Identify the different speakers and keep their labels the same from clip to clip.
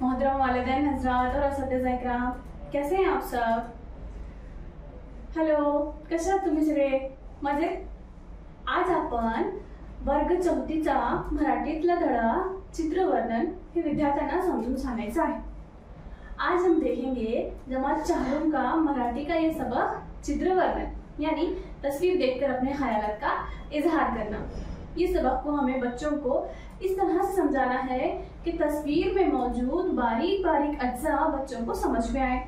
Speaker 1: मोहतरम वालदेन हजरात और असतजा इकराम कैसे हैं आप सब? हॅलो कशा आहात तुम्ही सगळे? मजेत? आज आपण वर्ग चौथीचा मराठीतला धडा चित्रवर्णन हे विद्यार्थ्यांना समजून सांगायचं आहे. आज हम देखेंगे जमात चाहरों का मराठी का ये सबक चित्रवर्णन यानी तस्वीर देखकर अपने ख्यालात का इजहार करना। ये सबक को हमें बच्चों को इस तरह से समझाना है कि तस्वीर में मौजूद बारीक बारीक अज्जा बच्चों को समझ में आए।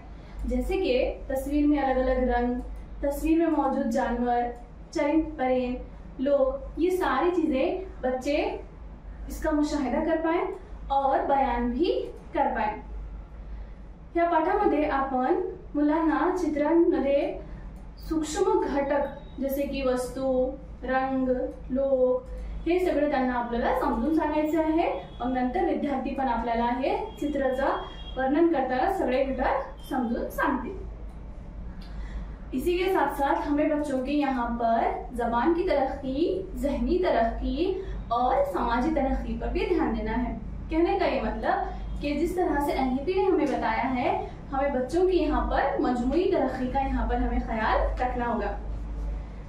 Speaker 1: जैसे कि तस्वीर में अलग अलग रंग, तस्वीर में मौजूद जानवर, चरित, परेन, लोग, ये सारी चीज़ें बच्चे इसका मुशाहिदा कर पाए और बयान भी कर पाए। या पाठामध्ये आपण मुलांना चित्रांमध्ये सूक्ष्म घटक जसे की वस्तू रंग, लोक, हे सगळं त्यांना आपल्याला समजून सांगायचे आहे. मग नंतर विद्यार्थी पण आपल्याला हे चित्राचं वर्णन करताना सगळे घटक समझून सांगतील. इसी के साथ साथ हमें बच्चों के यहाँ पर जबान की तरक्की, जहनी तरक्की और सामाजिक तरक्की पर भी ध्यान देना है। कहने का ये मतलब कि जिस तरह से एनईपी ने हमें बताया है, हमें बच्चों की यहाँ पर मजमूई तरक्की का यहाँ पर हमें ख्याल रखना होगा।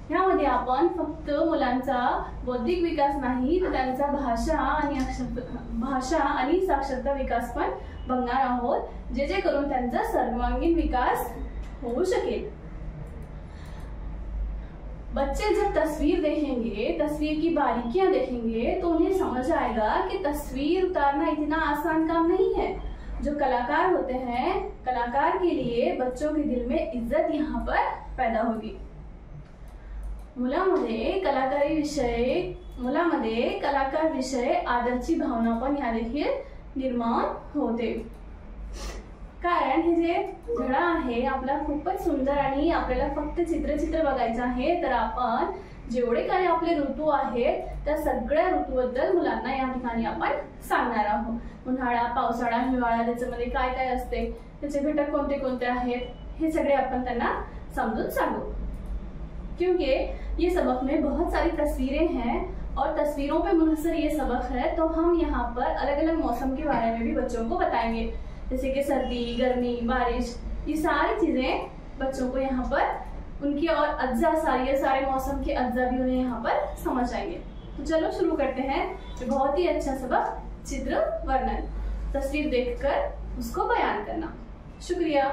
Speaker 1: ह्यामध्ये आपण फक्त मुलांचा बौद्धिक विकास नाही, तर त्यांचा भाषा आणि भाषा आणि साक्षरता विकास पण बघणार आहोत, जे जे करून त्यांचा सर्वांगीण विकास होऊ शकेल. बच्चे जब तस्वीर देखेंगे, तस्वीर की बारीकियाँ देखेंगे तो उन्हें समझ आएगा कि तस्वीर उतारना इतना आसान काम नहीं है। जो कलाकार होते हैं, कलाकार के लिए बच्चों के दिल में इज़्ज़त यहाँ पर पैदा होगी। मुलामध्ये कलाकारी विषय मुलामध्ये कलाकार विषय आदरची भावना पण या देखील निर्माण होते. कारण हे जे धडा आहे आपला खूपच सुंदर आणि आपल्याला फक्त चित्रचित्र बघायचं आहे तर आपण जेवढे काही आपले ऋतू आहेत त्या सगळ्या ऋतूबद्दल मुलांना या ठिकाणी आपण सांगणार आहोत. उन्हाळा पावसाळा हिवाळा त्याच्यामध्ये काय काय असते त्याचे घटक कोणते कोणते आहेत हे सगळे आपण त्यांना समजून सांगू. क्योंकि ये सबक में बहुत सारी तस्वीरें हैं और तस्वीरों पे मुनसर ये सबक है तो हम यहाँ पर अलग अलग मौसम के बारे में भी बच्चों को बताएँगे। जैसे कि सर्दी, गर्मी, बारिश, ये सारी चीज़ें बच्चों को यहाँ पर, उनकी और अज्जा, सारी सारे मौसम के अज्जा भी उन्हें यहाँ पर समझ आएँगे। तो चलो शुरू करते हैं। बहुत ही अच्छा सबक, चित्र वर्णन। तस्वीर देखकर उसको बयान करना। शुक्रिया।